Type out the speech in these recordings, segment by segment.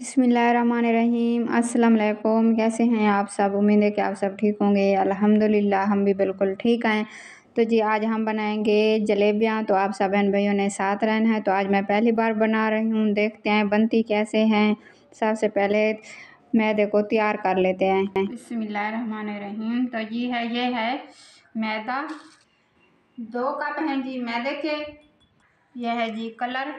बिसमीम अस्सलाम कैसे हैं आप सब? उम्मीद है कि आप सब ठीक होंगे। अल्हम्दुलिल्लाह, हम भी बिल्कुल ठीक हैं। तो जी, आज हम बनाएँगे जलेबियाँ। तो आप सब बहन भाइयों ने साथ रहना है। तो आज मैं पहली बार बना रही हूँ। देखते हैं बनती कैसे हैं। सबसे पहले मैदे को तैयार कर लेते हैं। बिसमीम तो जी है, ये है मैदा। दो कप हैं जी मैदे के। यह है जी कलर।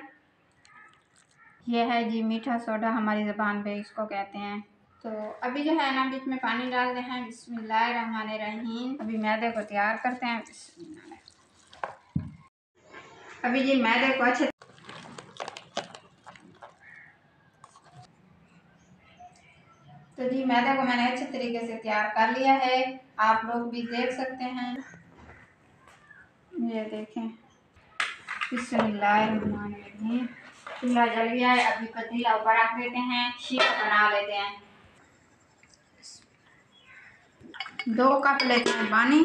यह है जी मीठा सोडा हमारी ज़बान पे, इसको कहते हैं। तो अभी जो है ना, बीच में पानी डाल रहे हैं। बिस्मिल्लाहिर्रहमानिर्रहीम। अभी मैदे को तैयार करते हैं। अभी जी मैदे को अच्छे तो जी मैदे को मैंने अच्छे तरीके से तैयार कर लिया है। आप लोग भी देख सकते हैं। ये देखें। बिस्मिल्लाहिर्रहमानिर्रहीम। चूल्हा जल गया है अभी पतीला ऊपर रख देते हैं शीरा बना लेते हैं। दो कप लेते हैं पानी।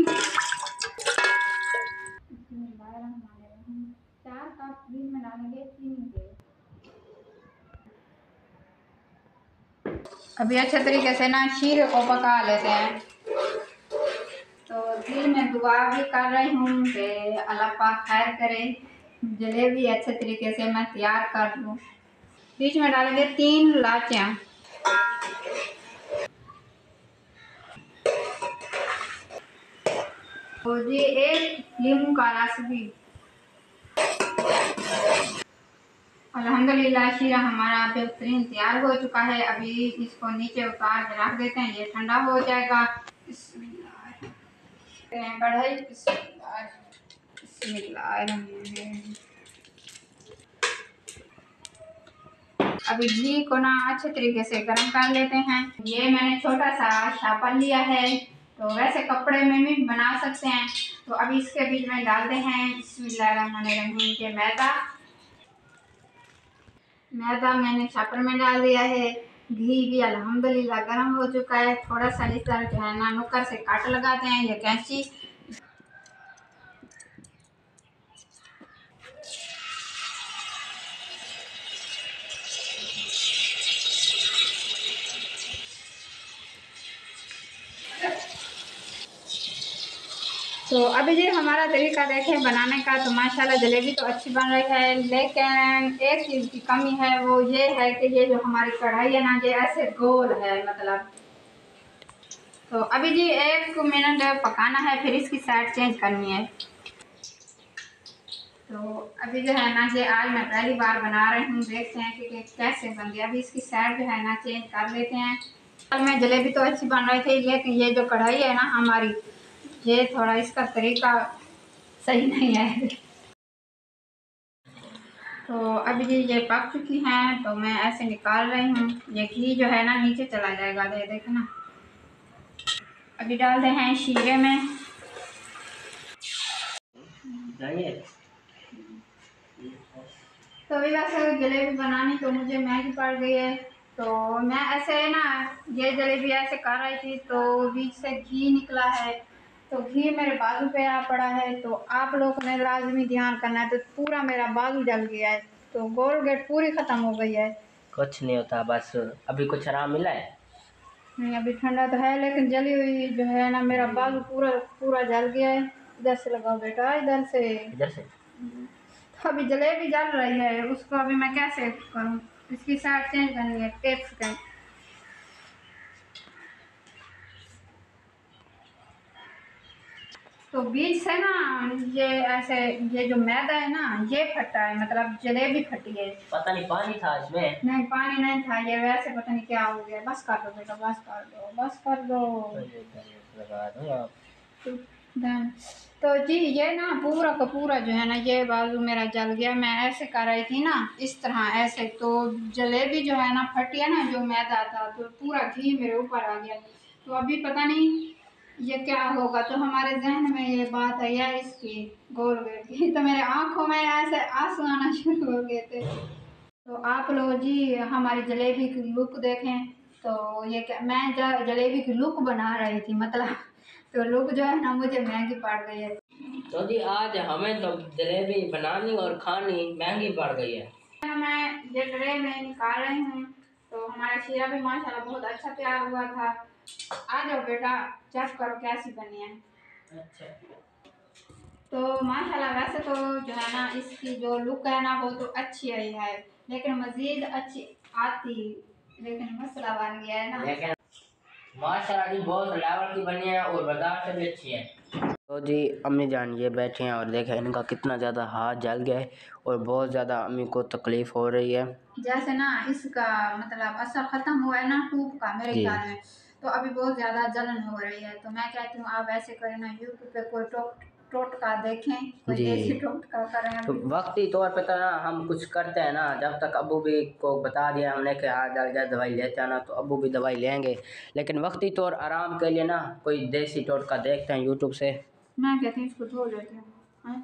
चार कप घी में डालेंगे चीनी के अभी अच्छे तरीके से ना शीरे को पका लेते हैं। तो दिल में दुआ भी कर रही हूँ कि अल्लाह पाक खैर करे। जलेबी अच्छे तरीके से मैं तैयार कर लूँ। बीच में डालेंगे तीन लाचियाँ तो जी, एक लीमू का रस भी। अल्हम्दुलिल्लाह, शीरा हमारा बेहतरीन तैयार हो चुका है। अभी इसको नीचे उतार के रख देते हैं, ये ठंडा हो जाएगा। कढ़ाई अभी घी को ना अच्छे तरीके से गर्म कर लेते हैं। ये मैंने छोटा सा शापन लिया है। तो वैसे कपड़े में भी बना सकते हैं। तो अभी इसके बीच में डालते हैं बिस्मिल्लाहिर्रहमानिर्रहीम के मैदा। मैदा मैंने छापर में डाल दिया है। घी भी अल्हम्दुलिल्लाह गर्म हो चुका है। थोड़ा सा इस तरह जो है ना नुकर से काट लगाते हैं। ये कैंची तो अभी जी हमारा तरीका देखें बनाने का तो माशाल्लाह जलेबी तो अच्छी बन रही है, लेकिन एक चीज़ की कमी है, वो ये है कि ये जो हमारी कढ़ाई है ना, ये ऐसे गोल है मतलब। तो अभी जी एक मिनट पकाना है, फिर इसकी साइड चेंज करनी है। तो अभी जो है ना, ये आज मैं पहली बार बना रही हूँ, देखते हैं कि कैसे बन गया। अभी इसकी साइड जो है ना, चेंज कर लेते हैं। कल में जलेबी तो अच्छी बन रही थी, लेकिन ये जो कढ़ाई है ना, हमारी ये थोड़ा इसका तरीका सही नहीं है। तो अभी ये ये पक चुकी हैं तो मैं ऐसे निकाल रही हूँ। ये घी जो है ना नीचे चला जाएगा दे देखे ना। अभी डालते हैं शीरे में। तो अभी वैसे जलेबी बनानी तो मुझे महँगी पड़ गई है। तो मैं ऐसे ना ये जलेबी ऐसे कर रही थी तो बीच से घी निकला है। तो घी मेरे बाजू पे आ पड़ा है तो आप लोग ने लाजमी ध्यान करना है तो पूरा मेरा बाजू जल गया है तो गोल गेट पूरी ख़त्म हो गई है। कुछ नहीं होता बस अभी कुछ आराम मिला है? नहीं अभी ठंडा तो है लेकिन जली हुई जो है ना मेरा बाजू पूरा पूरा जल गया है। इधर से लगाओ बेटा इधर से। इधर से? तो अभी जलेबी जल रही है उसको अभी मैं कैसे करूँ? इसकी साइड चेंज करनी है टेप्स का तो बीच से ना ये ऐसे ये जो मैदा है ना ये फटा है मतलब जलेबी फटी है। पता नहीं पानी था इसमें। नहीं पानी नहीं था ये वैसे पता नहीं क्या हो गया। बस कर दो बेटा बस कर दो। बस कर दो तो जी ये ना पूरा का पूरा जो है ना ये बाजू मेरा जल गया। मैं ऐसे कर रही थी ना इस तरह ऐसे। तो जलेबी जो है ना फटी है ना जो मैदा था तो पूरा घी मेरे ऊपर आ गया। तो अभी पता नहीं ये क्या होगा? तो हमारे जहन में ये बात आई है इसकी गोल गोल की तो मेरे आँखों में ऐसे आँसू आना शुरू हो गए थे। तो आप लोग जी हमारी जलेबी की लुक देखें। तो ये क्या मैं जलेबी की लुक बना रही थी मतलब तो लुक जो है ना मुझे महँगी पड़ गई है। तो जी आज हमें तो जलेबी बनानी और खानी महँगी पड़ गई है। मैं ये ट्रे में निकाल रही हूँ। तो हमारा शीरा भी माशाल्लाह बहुत अच्छा तैयार हुआ था। आ जाओ बेटा चेक करो कैसी बनी है। अच्छा। तो माशाल्लाह वैसे तो जो है ना इसकी जो लुक है ना वो तो अच्छी आई है लेकिन मज़ीद अच्छी आती लेकिन मसला बन गया है ना। लेकिन माशाल्लाह जी बहुत लेवल की बनी है और बाज़ार से भी अच्छी है। तो जी अम्मी जान ये बैठे हैं और देखें इनका कितना ज़्यादा हाथ जल गया है और बहुत ज़्यादा अम्मी को तकलीफ़ हो रही है। जैसे ना इसका मतलब असर खत्म हुआ है ना टूब का मेरे ख्याल में। तो अभी बहुत ज़्यादा जलन हो रही है तो मैं कहती हूँ आप ऐसे करें ना यूट्यूब पे कोई टोक टोटका देखें कोई। देसी टोटका करें तो वक्ती तौर पे तो ना हम कुछ करते हैं ना जब तक अबू भी को बता दिया हमने कि हाथ जल गया दवाई लेते हैं ना तो अबू भी दवाई लेंगे लेकिन वक्ती तौर आराम के लिए ना कोई देसी टोटका देखते हैं यूट्यूब से मैं कहती हूँ इसको धो लेती हूँ हाँ?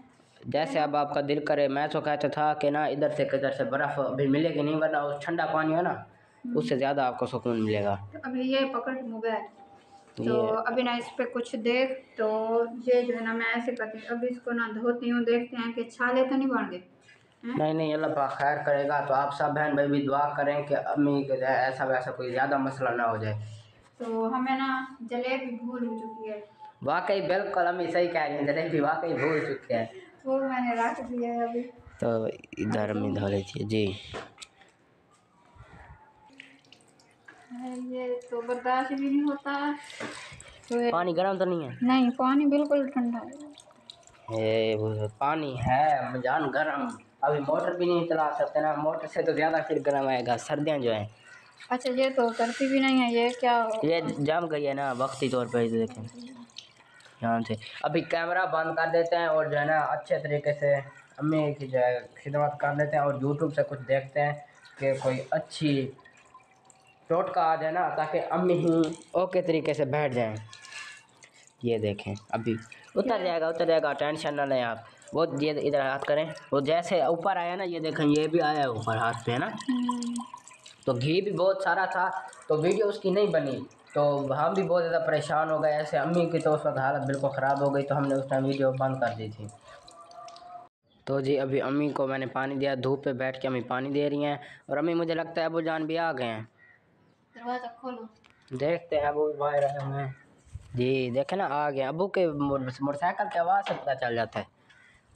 जैसे अब आपका दिल करे मैं तो कहता था कि ना इधर से किधर से बर्फ़ अभी मिलेगी नहीं वरना ठंडा पानी है ना उससे ज़्यादा आपको सुकून मिलेगा। तो अभी ये पकड़ मोबाइल तो अभी ना इस पे कुछ देख तो ये जो है ना मैं ऐसे करती हूँ। अभी इसको ना धोती हूँ देखते हैं कि छाले तो नहीं बन गए नहीं नहीं अल्लाह पाक खैर करेगा तो आप सब बहन भाई भी दुआ करें कि अम्मी के ऐसा वैसा कोई ज़्यादा मसला ना हो जाए। तो हमें ना जलेबी भूल हो चुकी है। वाकई बिल्कुल अम्मी सही कह रही हैं जलेबी वाकई भूल चुकी हैं। वो मैंने रख दिया है अभी। तो इधर अम्मी धो लीजिए जी। है, ये तो बर्दाश्त भी नहीं होता। तो पानी गर्म तो नहीं है? नहीं पानी बिल्कुल ठंडा है। ये पानी है जान गर्म। अभी मोटर भी नहीं चला सकते ना। मोटर से तो ज़्यादा फिर गर्म आएगा सर्दियाँ जो हैं। अच्छा ये तो करती भी नहीं है ये क्या ये जम गई है ना वक्ती तौर पर देखें। ध्यान से। अभी कैमरा बंद कर देते हैं और जो है ना अच्छे तरीके से अम्मी की जो है खिदमत कर लेते हैं और यूट्यूब से कुछ देखते हैं कि कोई अच्छी टोटका आ जाए ना ताकि अम्मी ही ओके तरीके से बैठ जाएँ ये देखें अभी। उतर जाएगा उतर जाएगा टेंशन ना लें आप। वो ये इधर हाथ करें। वो जैसे ऊपर आया ना ये देखें ये भी आया ऊपर हाथ पे है ना? हम्म, तो घी भी बहुत सारा था तो वीडियो उसकी नहीं बनी। तो हम भी बहुत ज़्यादा परेशान हो गए ऐसे अम्मी की तो उस वक्त हालत बिल्कुल ख़राब हो गई तो हमने उस टाइम वीडियो बंद कर दी थी। तो जी अभी अम्मी को मैंने पानी दिया धूप पे बैठ के अम्मी पानी दे रही हैं और अम्मी मुझे लगता है अबू जान भी आ गए हैं। दरवाज़ा खोलो। देखते हैं अबू भी बाहर आए हुए हैं। जी देखे ना आ गए। अबू के मोटरसाइकिल की आवाज़ से पता चल जाता है।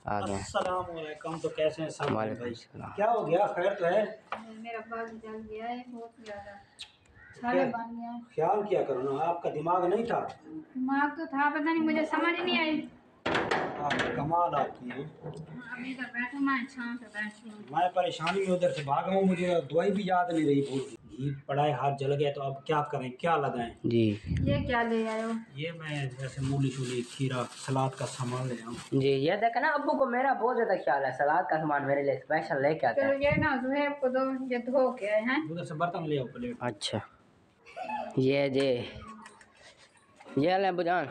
आ गए। अस्सलाम तो कैसे हैं भाई सलाम क्या हो गया? खैर तो है। मेरा बाल जल गया है बहुत ज़्यादा। छाले बन ख्याल किया करो ना आपका दिमाग नहीं था? दिमाग तो था पता नहीं मुझे समझ नहीं आई। आप कमाल आपकी है। बैठा मैं छाँव से बैठी हूँ। मैं परेशानी में उधर से भागा हूँ मुझे दवाई भी याद नहीं रही भूल गई। घी पड़ा है हाथ जल गया तो अब क्या करें क्या लगाएँ? जी। ये क्या ले आए हो? ये मैं जैसे मूली शूली खीरा सलाद का सामान ले आऊँ जी ये देखे ना अबू को मेरा बहुत ज़्यादा ख्याल है सलाद का सामान मेरे लिए स्पेशल लेके आता तो है ये ना जुहेब को दो ये धो के आए हैं। उधर से बर्तन ले आओ प्लेट अच्छा। ये जे ये ले बुझान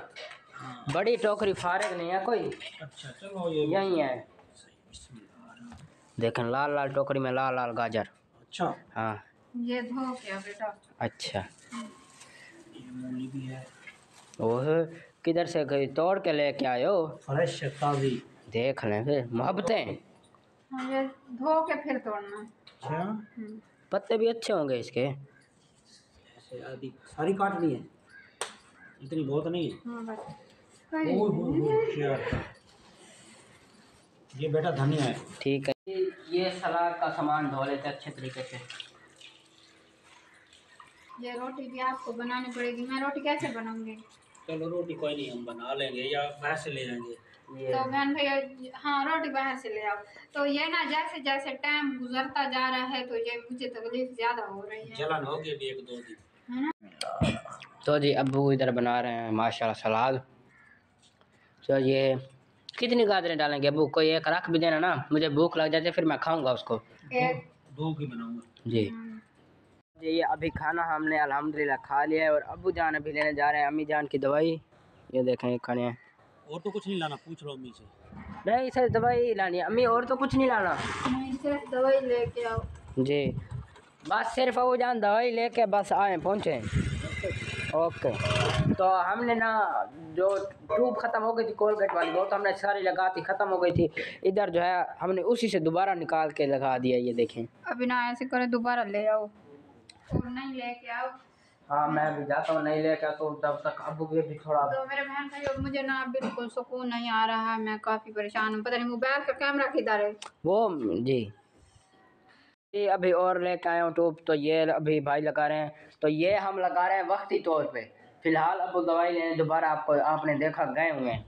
बड़ी टोकरी फारग नहीं है कोई। अच्छा चलो ये यही है। देखें लाल लाल टोकरी में लाल लाल गाजर। अच्छा। हाँ। ये धो के आओ बेटा अच्छा। ये मूली भी है। ओह किधर से गई? तोड़ के लेके आयो? फ्रेश ताज़ी देख लें फिर मोहब्बतें। हाँ ये धो के फिर तोड़ना। अच्छा। हम्म। पत्ते भी अच्छे होंगे इसके। ऐसे आदि सारी काट ली है। इतनी बहुत नहीं है। हाँ बस। ओह, ओह, ये बेटा धनिया है। ठीक है। ये सलाद का सामान धो लेते अच्छे तरीके से। ये रोटी भी आपको बनानी पड़ेगी। मैं रोटी कैसे बनाऊँगी? चलो रोटी कोई नहीं हम बना लेंगे या वैसे ले जाएँगे तो बहन भैया हाँ रोटी बाहर से ले आओ। तो ये ना जैसे जैसे टाइम गुजरता जा रहा है तो ये मुझे तकलीफ़ ज़्यादा हो रही है। जलन होगी अभी एक दो दिन। तो जी अबू इधर बना रहे हैं माशाल्लाह सलाद। तो ये कितनी गाजरें डालेंगे? अबू कोई एक रख भी देना ना मुझे भूख लग जाती है फिर मैं खाऊँगा उसको। एक दो की बनाऊँगा। हम्म, जी ये अभी खाना हमने अल्हम्दुलिल्लाह खा लिया है और अबू जान अभी लेने जा रहे हैं अम्मी जान की दवाई। ये देखें ये खाने हैं। और तो कुछ नहीं लाना पूछ लो अम्मी से। नहीं सर दवाई लानी है। अम्मी और तो कुछ नहीं लाना। नहीं सिर्फ़ दवाई लेके आओ। जी। बस सिर्फ़ अबू जान दवाई लेके बस आए पहुँचे। ओके। तो हमने ना जो ट्यूब ख़त्म हो गई थी कोलगेट वाली वो तो हमने सारी लगा थी ख़त्म हो गई थी। इधर जो है हमने उसी से दोबारा निकाल के लगा दिया ये देखें। अभी ना ऐसे करे दोबारा ले आओ। और नहीं लेके आओ। हाँ मैं भी जाता हूँ नहीं लेकर तो तब तक अबू भी भी थोड़ा तो मेरे बहन भाई अब मुझे ना बिल्कुल सुकून नहीं आ रहा है मैं काफ़ी परेशान हूँ। पता नहीं मोबाइल का कैमरा किधर है? वो जी। जी अभी और लेकर आए हूँ टूब तो ये अभी भाई लगा रहे हैं। तो ये हम लगा रहे हैं वक्ती तौर पे। फ़िलहाल अब दवाई लेने दोबारा आपको आपने देखा गए हुए हैं।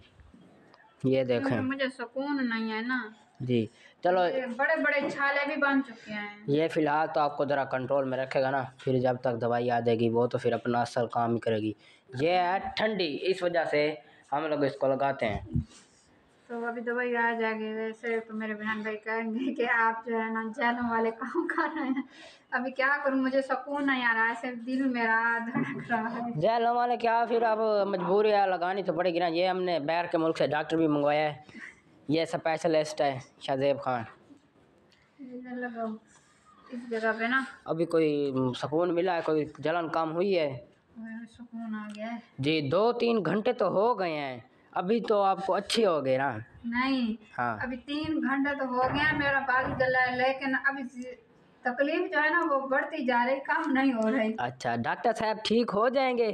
ये देखें। मुझे सुकून नहीं है ना। जी। चलो। बड़े बड़े छाले भी बन चुके हैं। ये फ़िलहाल तो आपको ज़रा कंट्रोल में रखेगा ना फिर जब तक दवाई आ जाएगी वो तो फिर अपना असल काम ही करेगी। ये है ठंडी इस वजह से हम लोग इसको लगाते हैं। तो अभी दवाई आ जाएगी वैसे तो मेरे बहन भाई कहेंगे कि आप जो है ना जैलों वाले काम कर रहे हैं। अभी क्या करूँ मुझे सुकून नहीं आ रहा है सिर्फ़ दिल मेरा धड़क रहा है। जैलों वाले क्या फिर अब मजबूरी है लगानी तो पड़ेगी ना। ये हमने बैर के मुल्क से डॉक्टर भी मंगवाया है। ये स्पेशलिस्ट है शाहजेब खान। इस जगह पे ना। अभी कोई सुकून मिला है कोई जलन कम हुई है? सुकून आ गया है। जी दो तीन घंटे तो हो गए हैं। अभी तो आपको अच्छी हो गई ना? नहीं हाँ। अभी तीन घंटे तो हो गया मेरा बाल गला है लेकिन अभी तकलीफ़ जो है ना वो बढ़ती जा रही कम नहीं हो रही। अच्छा डॉक्टर साहब ठीक हो जाएँगे?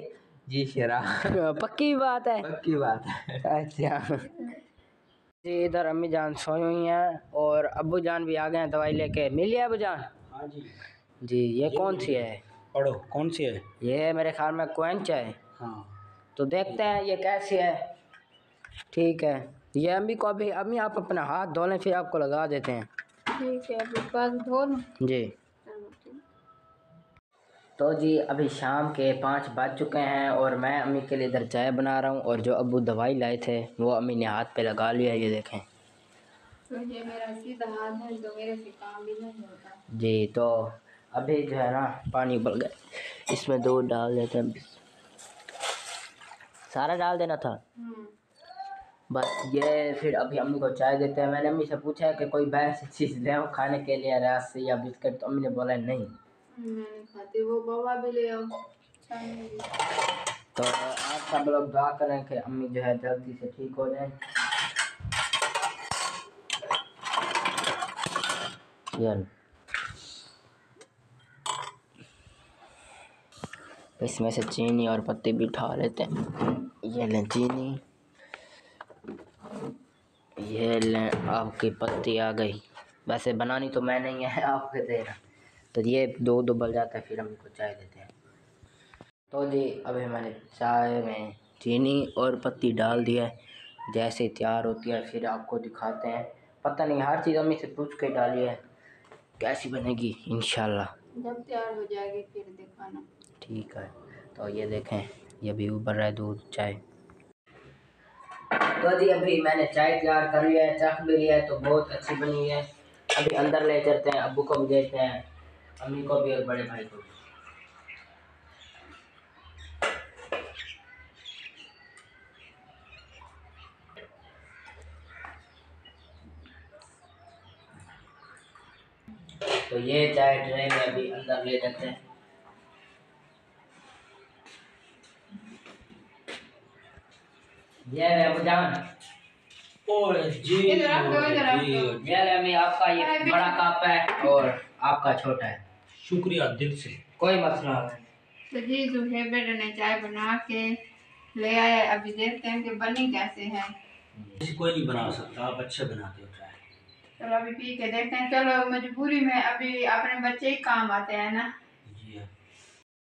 जी शेरा पक्की बात है। पक्की बात है। अच्छा। जी इधर अम्मी जान सोई हुई हैं और अबू जान भी आ गए हैं दवाई लेके। मिली है अबू जान? हाँ जी। जी ये कौन सी है? पढ़ो कौन सी है? ये मेरे ख्याल में क्वेंच है। हाँ। तो देखते हैं ये कैसी है। ठीक है। ये अम्मी को अभी अम्मी आप अपना हाथ धो लें फिर आपको लगा देते हैं। ठीक है अभी धो लूँ। जी। तो जी अभी शाम के पाँच बज चुके हैं और मैं अम्मी के लिए इधर चाय बना रहा हूँ और जो अबू दवाई लाए थे वो अम्मी ने हाथ पे लगा लिया ये देखें। तो ये मेरा सीधा हाथ है तो मेरे से काम भी नहीं होता। जी तो अभी जो है ना पानी उबल गया। इसमें दूध डाल देते हैं। सारा डाल देना था? हम्म, बस ये फिर अभी अम्मी को चाय देते हैं। मैंने अम्मी से पूछा है कि कोई बैसी चीज़ ले खाने के लिए रस या बिस्किट? तो अम्मी ने बोला नहीं। मैं तो आप सब लोग दुआ करें कि अम्मी जो है जल्दी से ठीक हो जाए। इसमें से चीनी और पत्ती भी उठा लेते हैं। ये लें चीनी। ये लें आपकी पत्ती आ गई। वैसे बनानी तो मैं नहीं है, आपके दे रहा। तो ये दो उबल जाता है फिर हम इनको चाय देते हैं। तो जी अभी मैंने चाय में चीनी और पत्ती डाल दिया है जैसे तैयार होती है फिर आपको दिखाते हैं। पता नहीं हर चीज़ अम्मी से पूछ के डाली है कैसी बनेगी इन जब तैयार हो जाएगी फिर दिखाना। ठीक है तो ये देखें ये भी उबर रहा है दूध चाय। तो जी अभी मैंने चाय तैयार कर लिया है चख भी लिया है तो बहुत अच्छी बनी है। अभी अंदर ले चलते हैं अब्बू को भी देते हैं। अम्मी को भी और बड़े भाई को भी। तो ये चाय ट्रे में अभी अंदर ले जाते हैं। ये अबू जान। ओए जी इधर रख दो, इधर रख जी, दो। ये ले अम्मी आपका ये बड़ा कप है और आपका छोटा है। शुक्रिया दिल से। कोई मसला नहीं। तो जी ने चाय बना के ले आए। अभी देखते हैं कि बनी कैसे है। कोई नहीं बना सकता। आप अच्छे बनाते हो चाय। चलो अभी पी के देखते हैं। चलो मजबूरी में अभी अपने बच्चे ही काम आते हैं ना।